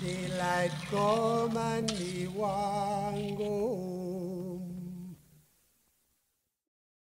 Daylight come and me walk.